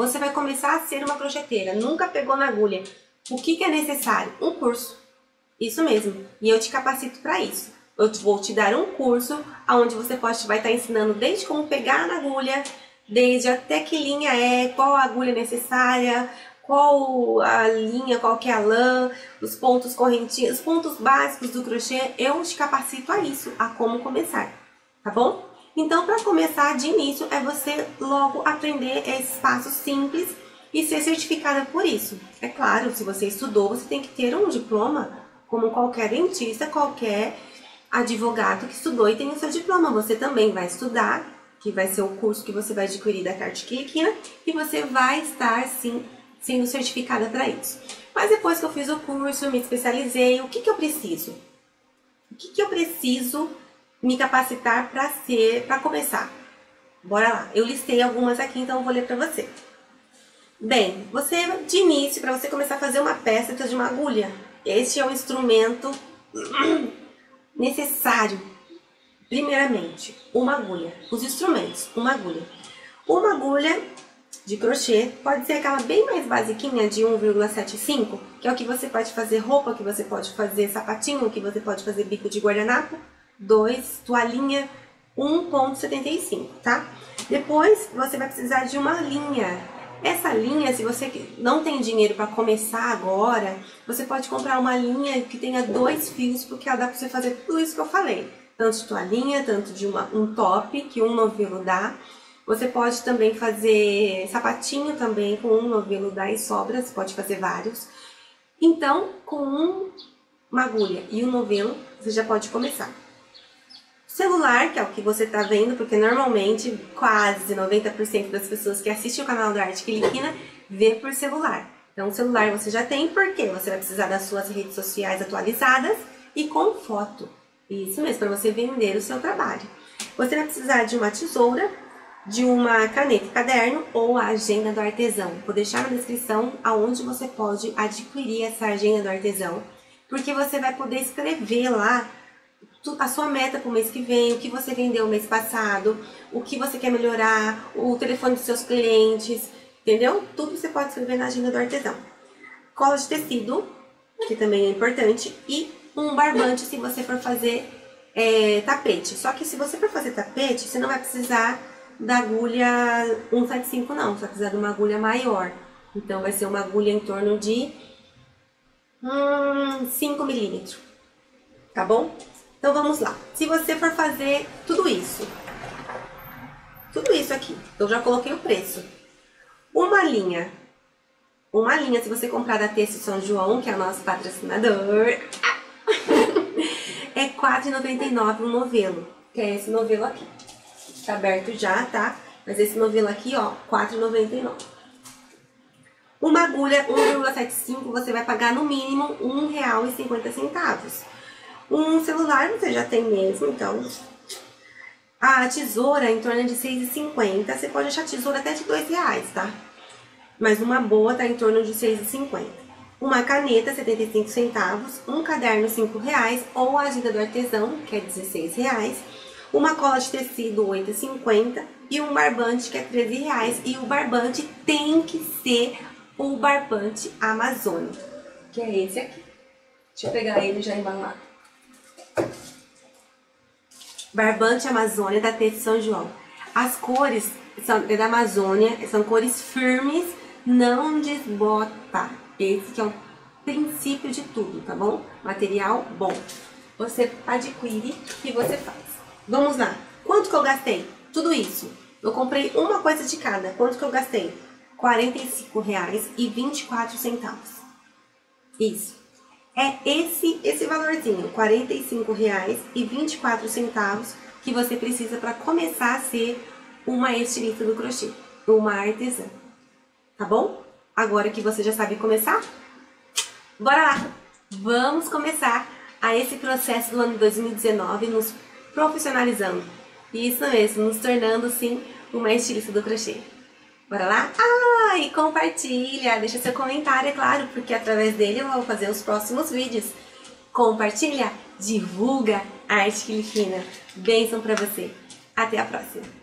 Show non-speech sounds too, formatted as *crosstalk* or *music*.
você vai começar a ser uma crocheteira, nunca pegou na agulha, o que, que é necessário? Um curso. Isso mesmo. E eu te capacito para isso. Eu vou te dar um curso onde você pode, vai estar ensinando desde como pegar na agulha, desde até que linha é, qual a agulha necessária, qual a linha, qual que é a lã, os pontos correntinhos, os pontos básicos do crochê, eu te capacito a isso, a como começar, tá bom? Então, para começar de início, é você logo aprender esses passos simples e ser certificada por isso. É claro, se você estudou, você tem que ter um diploma, como qualquer dentista, qualquer advogado que estudou e tem o seu diploma. Você também vai estudar, que vai ser o curso que você vai adquirir da Carte Quiliquina, e você vai estar, sim, sendo certificada para isso. Mas depois que eu fiz o curso, me especializei, o que, que eu preciso? O que, que eu preciso me capacitar para ser, para começar? Bora lá. Eu listei algumas aqui, então eu vou ler para você. Bem, você de início, para você começar a fazer uma peça, precisa de uma agulha. Este é o instrumento *clears throat* necessário. Primeiramente, uma agulha. Os instrumentos, uma agulha. Uma agulha de crochê pode ser aquela bem mais basiquinha de 1,75, que é o que você pode fazer roupa, que você pode fazer sapatinho, que você pode fazer bico de guardanapo. 2, toalhinha 1,75, tá? Depois, você vai precisar de uma linha essa linha, se você não tem dinheiro para começar agora, você pode comprar uma linha que tenha dois fios, porque ela dá para você fazer tudo isso que eu falei. Tanto de toalhinha, tanto de uma, um top, que um novelo dá. Você pode também fazer sapatinho também, com um novelo dá e sobra, você pode fazer vários. Então, com um, uma agulha e um novelo, você já pode começar. Celular, que é o que você está vendo, porque normalmente quase 90% das pessoas que assistem o canal da Arte Quiliquina vê por celular. Então, o celular você já tem, porque você vai precisar das suas redes sociais atualizadas e com foto. Isso mesmo, para você vender o seu trabalho. Você vai precisar de uma tesoura, de uma caneta e caderno ou a agenda do artesão. Vou deixar na descrição aonde você pode adquirir essa agenda do artesão, porque você vai poder escrever lá a sua meta para o mês que vem, o que você vendeu o mês passado, o que você quer melhorar, o telefone dos seus clientes, entendeu? Tudo você pode escrever na agenda do artesão. Cola de tecido, que também é importante, e um barbante se você for fazer é, tapete. Só que se você for fazer tapete, você não vai precisar da agulha 175 não, você vai precisar de uma agulha maior. Então vai ser uma agulha em torno de hum, 5 milímetros, tá bom? Então vamos lá. Se você for fazer tudo isso, tudo isso aqui, eu já coloquei o preço. Uma linha, uma linha, se você comprar da Texto São João, que é o nosso patrocinador, *laughs* é R$ 4,99 um novelo, que é esse novelo aqui. Tá aberto já, tá? Mas esse novelo aqui, ó, R$ 4,99. Uma agulha 1,75 você vai pagar no mínimo R$ 1,50. Um celular você já tem mesmo, então... A tesoura em torno de 6,50. Você pode achar tesoura até de 2 reais, tá? Mas uma boa tá em torno de 6,50. Uma caneta, 75 centavos. Um caderno, 5 reais. Ou a agenda do artesão, que é 16 reais. Uma cola de tecido, 8,50. E um barbante, que é 13 reais. E o barbante tem que ser o barbante amazônico, que é esse aqui. Deixa eu pegar ele já embalado. Barbante Amazônia da T de São João. As cores são é da Amazônia, são cores firmes, não desbota. Esse que é o princípio de tudo, tá bom? Material bom. Você adquire e você faz. Vamos lá. Quanto que eu gastei? Tudo isso. Eu comprei uma coisa de cada. Quanto que eu gastei? R$ 45,24. Isso é esse esse valorzinho, R$ 45,24 que você precisa para começar a ser uma estilista do crochê, uma artesã. Tá bom? Agora que você já sabe começar, bora lá! Vamos começar a esse processo do ano 2019 nos profissionalizando. Isso mesmo, nos tornando sim uma estilista do crochê. Bora lá? Ah, e compartilha, deixa seu comentário, é claro, porque através dele eu vou fazer os próximos vídeos. Compartilha, divulga a arte filipina. Bênção pra você. Até a próxima.